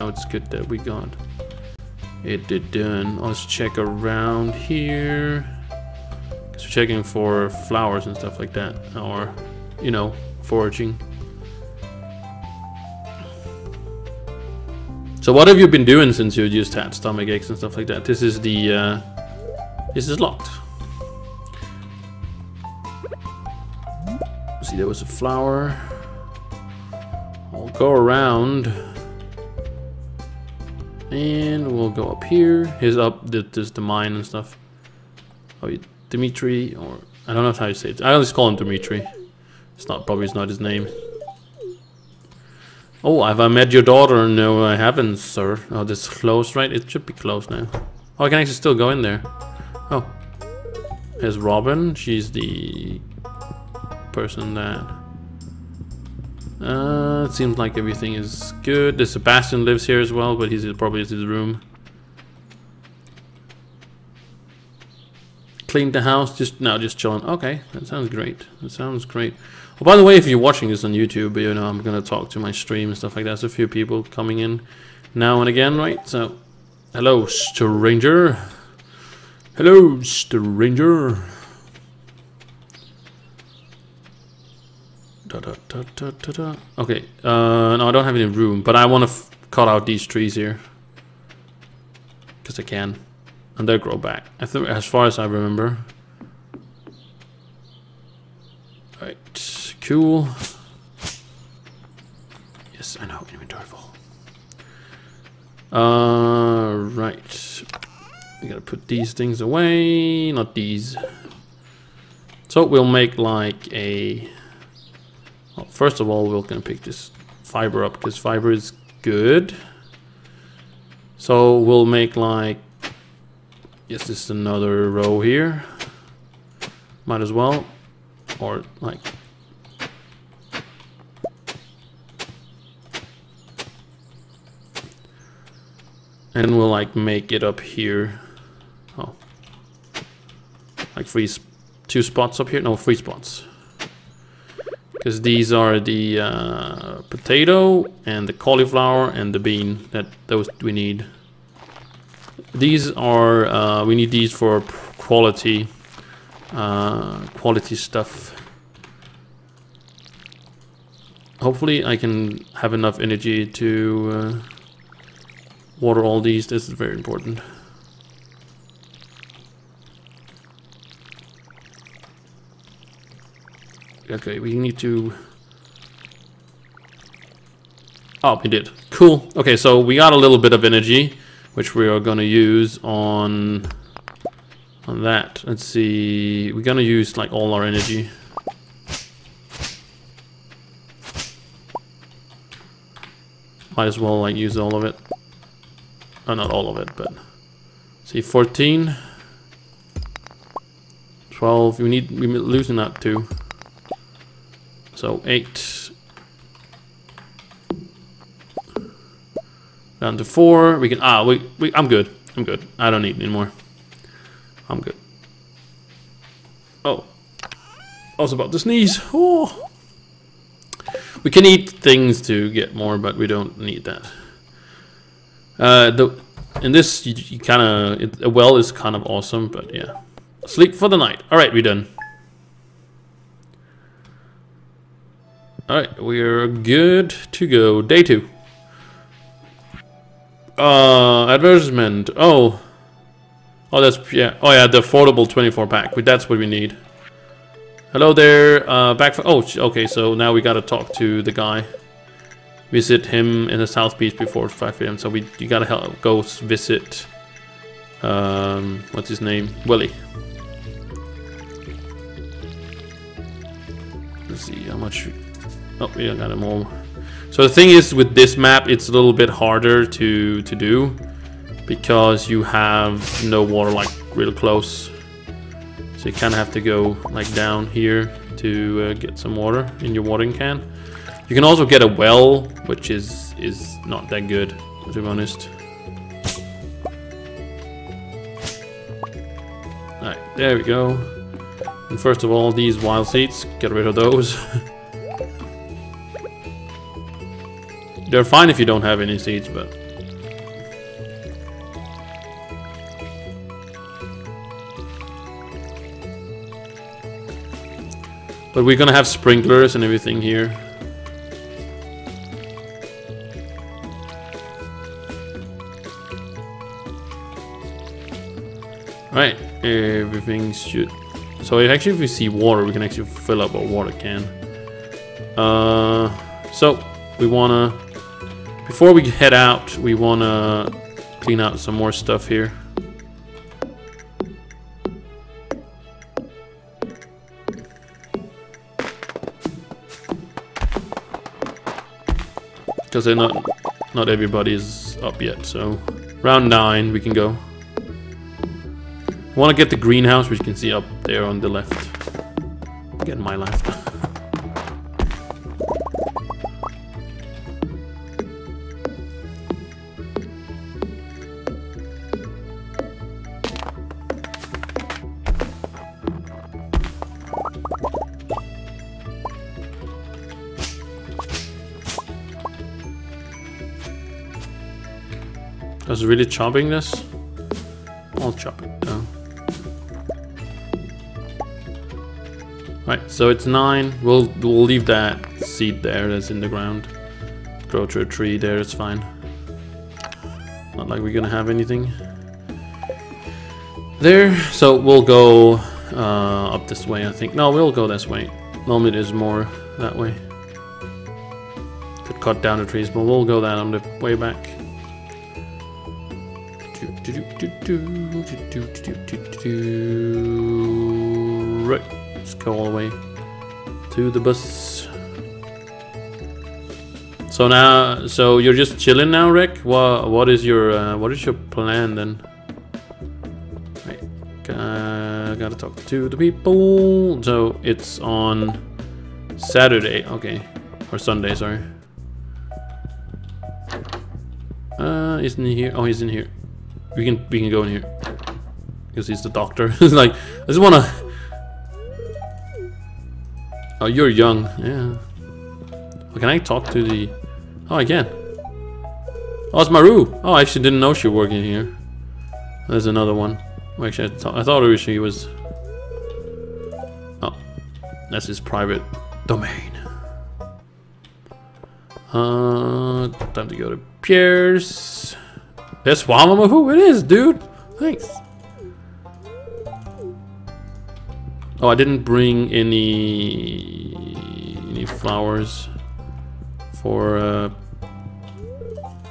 Now it's good that we got it did done. Let's check around here. Cause we're checking for flowers and stuff like that, or you know, foraging. So what have you been doing since you just had stomach aches and stuff like that? This is the uh, this is locked. See, there was a flower. I'll go around. And we'll go up here. Here's up, there's the mine and stuff. Oh, Dimitri, or I don't know how you say it. I always call him Dimitri. It's not probably it's not his name. Oh, have I met your daughter? No, I haven't, sir. Oh, this closed, right? It should be closed now. Oh, I can actually still go in there. Oh. Here's Robin. She's the person that... Uh, it seems like everything is good. The Sebastian lives here as well, but he's probably in his room. Cleaned the house, just now just chilling. Okay, that sounds great. That sounds great. Oh, by the way, if you're watching this on YouTube, you know I'm gonna talk to my stream and stuff like that. There's a few people coming in now and again, right? So, hello, stranger. Hello, stranger. Da, da, da. Okay, uh, no, I don't have any room, but I want to cut out these trees here. Because I can. And they'll grow back, as far as I remember. Right, cool. Yes, I know, inventory full. Uh, right. We gotta put these things away, not these. So we'll make like a well, first of all, we're gonna pick this fiber up because fiber is good. So we'll make like, yes, this is another row here. Might as well, or like. And we'll like make it up here. Oh, like three, two spots up here. No, three spots because these are the uh, potato and the cauliflower and the bean that those we need. These are uh, we need these for quality uh, quality stuff. Hopefully I can have enough energy to uh, water all these. This is very important Okay, we need to... Oh, we did. Cool. Okay, so we got a little bit of energy, which we are going to use on on that. Let's see. We're going to use like all our energy. Might as well like use all of it. Oh, not all of it, but see 14 12 we need we're losing that too so eight. Down to four. We can, ah, we, we, I'm good. I'm good. I don't need anymore. I'm good. Oh. I was about to sneeze. Oh. We can eat things to get more, but we don't need that. Uh, the, in this, you, you kind of, a well is kind of awesome, but yeah. Sleep for the night. All right, we're done. Alright, we're good to go. Day two. Uh, advertisement. Oh. Oh, that's, yeah. Oh, yeah, the affordable 24 pack. That's what we need. Hello there. Uh, back for, oh, okay, so now we gotta talk to the guy. Visit him in the South Beach before 5 p.m. So we, you gotta help, go visit, um, what's his name? Willy. Let's see how much Oh, yeah, got it more. So the thing is, with this map, it's a little bit harder to, to do because you have no water like real close. So you kind of have to go like down here to uh, get some water in your watering can. You can also get a well, which is is not that good, to be honest. Alright, there we go. And first of all, these wild seeds, get rid of those. They're fine if you don't have any seeds, but... But we're gonna have sprinklers and everything here. Right, everything should... So actually if we see water, we can actually fill up our water can. Uh, so, we wanna before we head out, we wanna clean out some more stuff here. Because they're not not everybody's up yet, so round nine we can go. Want to get the greenhouse, which you can see up there on the left. Again, my left. Was really chopping this. I'll chop it down. Right, so it's nine. We'll we'll leave that seed there that's in the ground. Grow to a tree there, it's fine. Not like we're gonna have anything there. So we'll go uh, up this way, I think. No, we'll go this way. Normally there's more that way. Could cut down the trees, but we'll go that on the way back. Right, let's go all the way to the bus. So now, so you're just chilling now, Rick? What what is your uh, what is your plan then? Right, uh, gotta talk to the people. So it's on Saturday, okay, or Sunday, sorry. Uh, isn't he here? Oh, he's in here. We can we can go in here because he's the doctor. He's like I just wanna. Oh, you're young. Yeah. Well, can I talk to the? Oh, I can. Oh, it's Maru. Oh, I actually didn't know she was working here. There's another one. Well, actually, I, th I thought it was she was. Oh, that's his private domain. Uh, time to go to Pierre's. Wamama who it is, dude. Thanks. Oh, I didn't bring any any flowers for uh,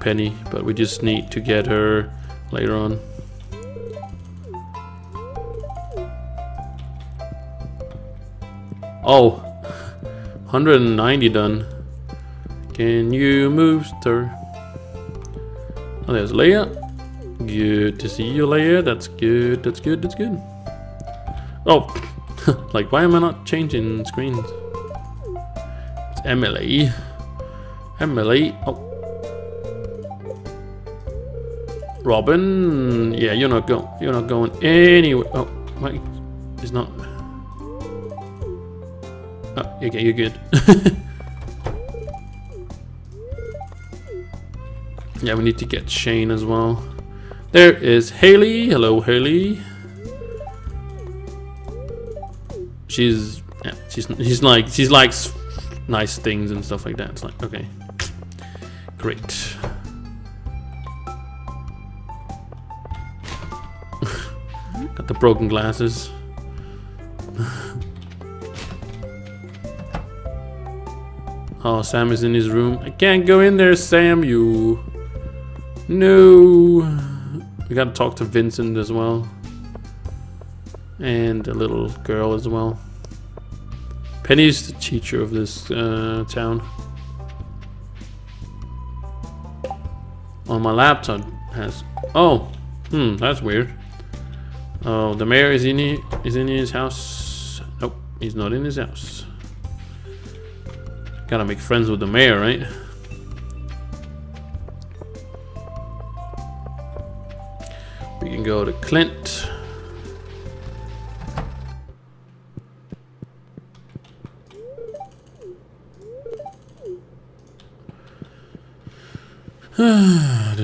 Penny, but we just need to get her later on. Oh, 190 done. Can you move, sir? Oh, there's Leah. Good to see you, Leah. That's good. That's good. That's good. Oh, like why am I not changing screens? It's Emily. Emily. Oh. Robin. Yeah, you're not going. You're not going anywhere. Oh, wait. It's not. Oh, okay, you're good. Yeah, we need to get Shane as well. There is Haley. Hello, Haley. She's yeah, she's she's like she likes nice things and stuff like that. It's like okay, great. Got the broken glasses. oh, Sam is in his room. I can't go in there, Sam. You. No. We gotta talk to Vincent as well. And a little girl as well. Penny's the teacher of this uh, town. On my laptop has... Oh! Hmm, that's weird. Oh, the mayor is in, he, is in his house. Nope, he's not in his house. Gotta make friends with the mayor, right? We can go to Clint. Ah,